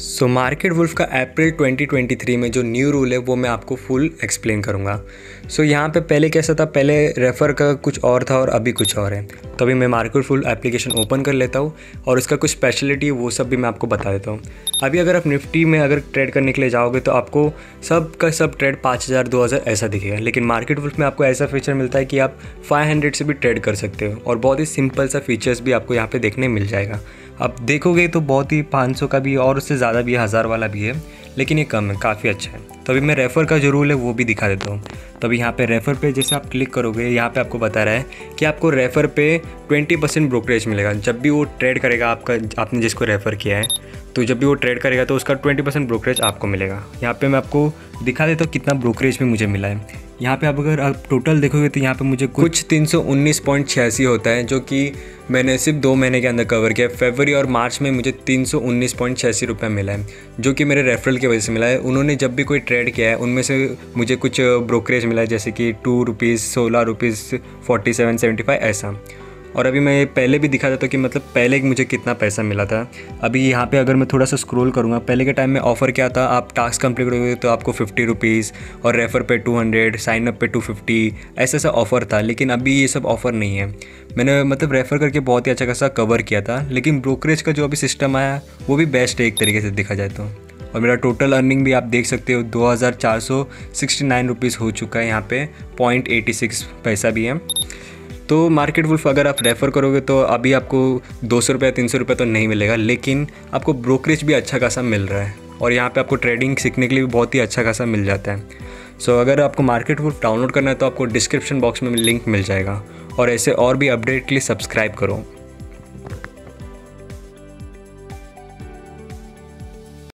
So market wolf का अप्रैल 2023 में जो न्यू रूल है वो मैं आपको फुल एक्सप्लेन करूँगा। सो so, यहाँ पे पहले कैसा था? पहले रेफ़र का कुछ और था और अभी कुछ और है। तो अभी मैं मार्केट फुल एप्लीकेशन ओपन कर लेता हूँ और उसका कुछ स्पेशलिटी है वो सब भी मैं आपको बता देता हूँ। अभी अगर आप निफ्टी में अगर ट्रेड करने के लिए जाओगे तो आपको सब का सब ट्रेड पाँच हज़ार दो हज़ार ऐसा दिखेगा। लेकिन मार्केट वुल्फ में आपको ऐसा फीचर मिलता है कि आप फाइव हंड्रेड से भी ट्रेड कर सकते हो और बहुत ही सिंपल सा फीचर्स भी आपको यहाँ पे देखने मिल जाएगा। अब देखोगे तो बहुत ही 500 का भी और उससे ज़्यादा भी है हज़ार वाला भी है लेकिन ये कम है काफ़ी अच्छा है। तो अभी मैं रेफ़र का जो रूल है, वो भी दिखा देता हूँ। तो अभी यहाँ पे रेफ़र पे जैसे आप क्लिक करोगे, यहाँ पे आपको बता रहा है कि आपको रेफ़र पे 20 परसेंट ब्रोकरेज मिलेगा। जब भी वो ट्रेड करेगा आपका, आपने जिसको रेफ़र किया है तो जब भी वो ट्रेड करेगा तो उसका 20 परसेंट ब्रोकरेज आपको मिलेगा। यहाँ पे मैं आपको दिखा देता हूँ कितना ब्रोकरेज में मुझे मिला है। यहाँ पे आप अगर आप टोटल देखोगे तो यहाँ पे मुझे कुछ तीन होता है, जो कि मैंने सिर्फ़ दो महीने के अंदर कवर किया फरवरी और मार्च में मुझे तीन रुपये मिला है, जो कि मेरे रेफरल की वजह से मिला है। उन्होंने जब भी कोई ट्रेड किया है, उनमें से मुझे कुछ ब्रोकरेज मिला है, जैसे कि टू रुपीज़ सोलह rupees forty seven, seventy five, ऐसा। और अभी मैं पहले भी दिखा देता हूँ कि मतलब पहले मुझे कितना पैसा मिला था। अभी यहाँ पे अगर मैं थोड़ा सा स्क्रॉल करूँगा, पहले के टाइम में ऑफ़र क्या था? आप टास्क कंप्लीट करोगे तो आपको फिफ्टी रुपीज़ और रेफ़र पे टू हंड्रेड साइन अप पे टू फिफ्टी ऐसा ऐसा ऑफ़र था, लेकिन अभी ये सब ऑफ़र नहीं है। मैंने मतलब रेफ़र करके बहुत ही अच्छा खासा कवर किया था, लेकिन ब्रोकरेज का जो अभी सिस्टम आया, वो भी बेस्ट है एक तरीके से देखा जाए तो। और मेरा टोटल अर्निंग भी आप देख सकते हो दो हज़ार चार सौ सिक्सटी नाइन रुपीज़ हो चुका है यहाँ पे पॉइंट एटी सिक्स पैसा भी है। तो मार्केट वुल्फ अगर आप रेफ़र करोगे तो अभी आपको दो सौ रुपये तीन सौ तो नहीं मिलेगा लेकिन आपको ब्रोकरेज भी अच्छा खासा मिल रहा है और यहाँ पे आपको ट्रेडिंग सीखने के लिए भी बहुत ही अच्छा खासा मिल जाता है। सो so, अगर आपको मार्केट वुल्फ डाउनलोड करना है तो आपको डिस्क्रिप्शन बॉक्स में लिंक मिल जाएगा और ऐसे और भी अपडेट के लिए सब्सक्राइब करो।